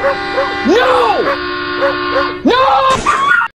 No! No!